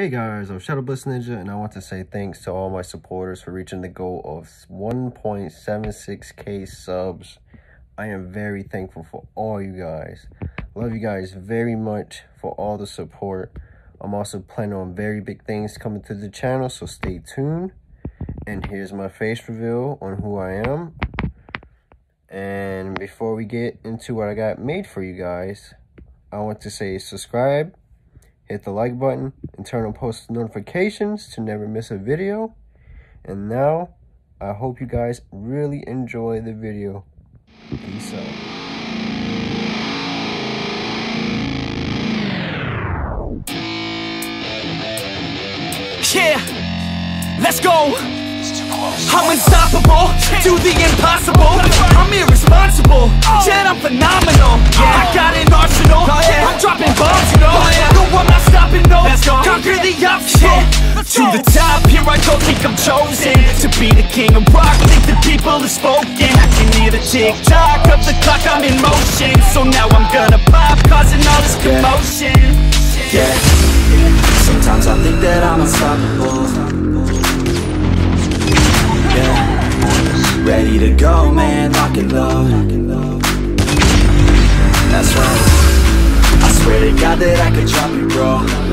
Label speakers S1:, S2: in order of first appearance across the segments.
S1: Hey guys, I'm Shadow Blitz Ninja, and I want to say thanks to all my supporters for reaching the goal of 1.76k subs. I am very thankful for all you guys. Love you guys very much for all the support. I'm also planning on very big things coming to the channel, so stay tuned. And here's my face reveal on who I am. And before we get into what I got made for you guys, I want to say subscribe, hit the like button, and turn on post notifications to never miss a video. And now, I hope you guys really enjoy the video. Peace out.
S2: Yeah, let's go. I'm unstoppable, do the impossible. I'm irresponsible, the top, here I go, think I'm chosen To be the king of rock, think the people have spoken. I can hear the tick-tock of the clock, I'm in motion. So now I'm gonna pop, causing all this commotion.
S3: Yeah, sometimes I think that I'm unstoppable. Yeah, ready to go, man, lock and load That's right, I swear to God that I could drop it, bro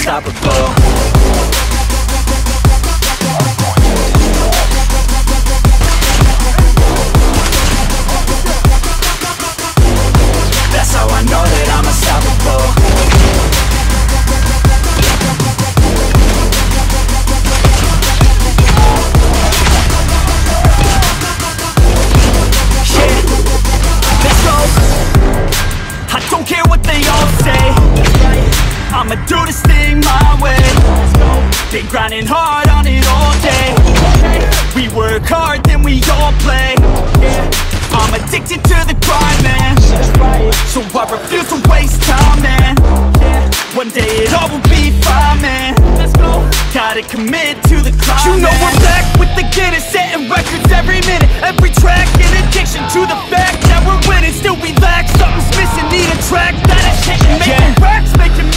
S3: unstoppable
S2: I'ma do this thing my way. Been grinding hard on it all day. We work hard, then we all play. I'm addicted to the grind, man. So I refuse to waste time, man. One day it all will be fine, man. Gotta commit to the climb, You know we're back with the Guinness Setting records every minute, every track An addiction to the fact that we're winning. Still we lack, something's missing. Need a track that is hitting. Making racks, making